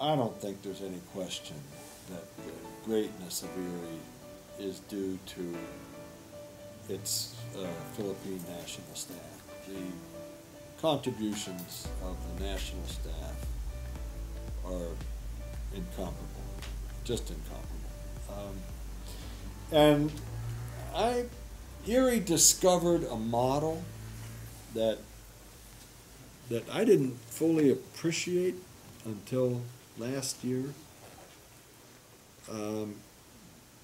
I don't think there's any question that the greatness of IRRI is due to its uh, Philippine national staff. The contributions of the national staff are incomparable, just incomparable. Um, and I, IRRI discovered a model that that I didn't fully appreciate until last year. Um,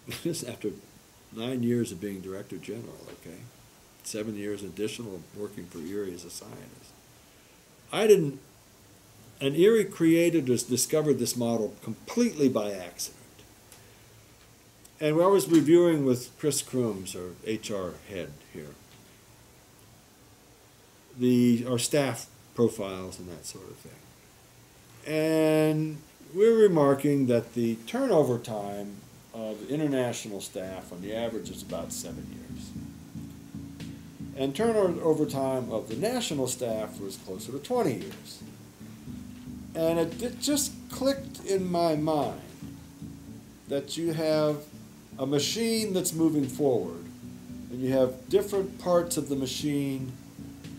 after nine years of being director general, okay, seven years additional working for IRRI as a scientist. I didn't, and IRRI created or discovered this model completely by accident. And I was reviewing with Chris Crooms, our HR head here, the our staff profiles and that sort of thing. And we're remarking that the turnover time of international staff on the average is about seven years. And turnover time of the national staff was closer to 20 years. And it, it just clicked in my mind that you have a machine that's moving forward, and you have different parts of the machine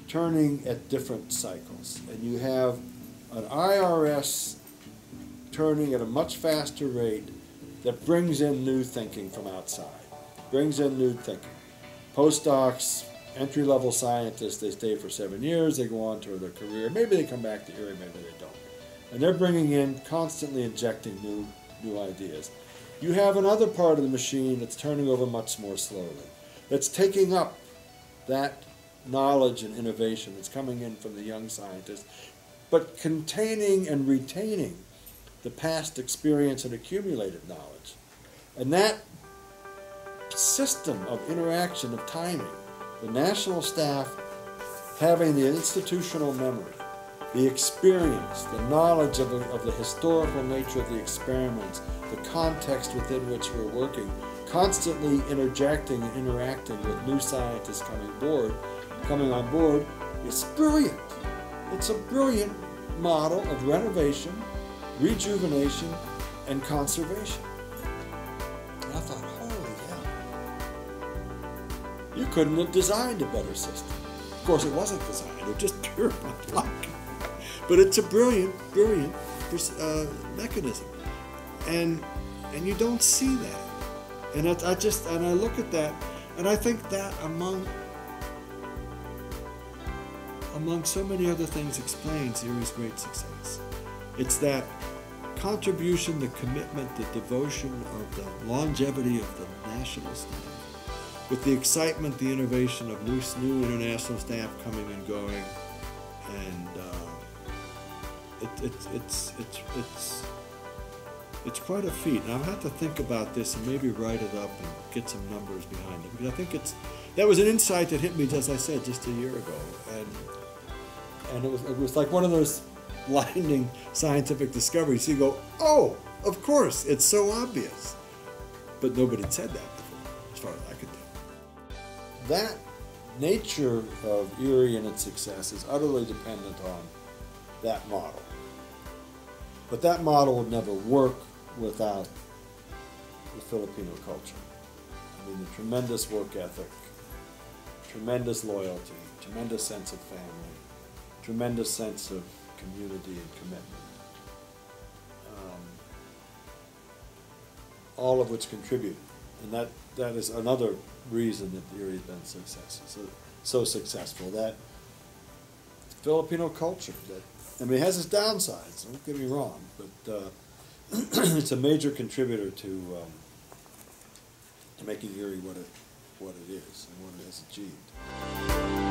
turning at different cycles. And you have an IRS turning at a much faster rate that brings in new thinking from outside, brings in new thinking. Postdocs, entry level scientists, they stay for seven years, they go on to their career. Maybe they come back to IRRI, maybe they don't. And they're bringing in, constantly injecting new, new ideas. You have another part of the machine that's turning over much more slowly, that's taking up that knowledge and innovation that's coming in from the young scientists, but containing and retaining the past experience and accumulated knowledge. And that system of interaction, of timing, the national staff having the institutional memory, the experience, the knowledge of the, of the historical nature of the experiments, the context within which we're working, constantly interjecting and interacting with new scientists coming board, coming on board, is brilliant. It's a brilliant model of renovation, rejuvenation, and conservation. And I thought, holy hell, you couldn't have designed a better system. Of course, it wasn't designed, it was just pure luck. But it's a brilliant, brilliant uh, mechanism. And, and you don't see that. And I, I just, and I look at that, and I think that among among so many other things, explains IRRI's great success. It's that contribution, the commitment, the devotion of the longevity of the national staff, with the excitement, the innovation of new, new international staff coming and going, and uh, it, it, it's, it's, it's, it's quite a feat. And I'll have to think about this and maybe write it up and get some numbers behind it because I think it's that was an insight that hit me, as I said, just a year ago, and and it was, it was like one of those lightning scientific discoveries. You go, oh, of course, it's so obvious. But nobody had said that before, as far as I could tell. That nature of IRRI and its success is utterly dependent on that model. But that model would never work without the Filipino culture. I mean, the tremendous work ethic, tremendous loyalty, tremendous sense of family, tremendous sense of community and commitment. Um, all of which contribute. And that, that is another reason that IRRI has been success, so, so successful. That Filipino culture, that I mean, it has its downsides, don't get me wrong, but uh, it's a major contributor to, um, to making IRRI what it, what it is and what it has achieved.